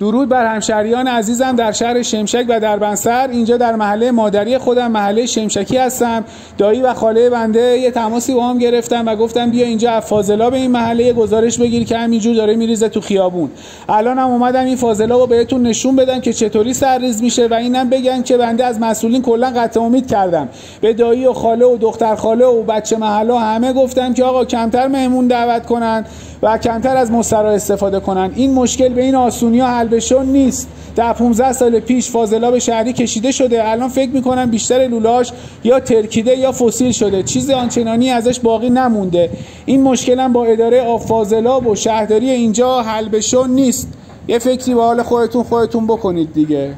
درود بر همشهریان عزیزم در شهر شمشک و در بنسر اینجا در محله مادری خودم محله شمشکی هستم. دایی و خاله بنده یه تماسی با هم گرفتم و گفتم بیا اینجا از فاضلا به این محله گزارش بگیر که همینجور داره میریزه تو خیابون. الان هم اومدم این فاضلا رو بهتون نشون بدم که چطوری سرریز میشه و اینم بگن که بنده از مسئولین کلا قطع امید کردم. به دایی و خاله و دختر خاله و بچه محله همه گفتم که آقا کمتر مهمون دعوت کنن و کمتر از مسترا استفاده کنن. این مشکل به این آسونی ها حل بشون نیست. در 15 سال پیش فاضلا به شهری کشیده شده. الان فکر می‌کنم بیشتر لولاش یا ترکیده یا فسیل شده. چیز آنچنانی ازش باقی نمونده. این مشکل هم با اداره آب فاضلاب و شهرداری اینجا حل بشون نیست. یه فکری به حال خودتون خودتون بکنید دیگه.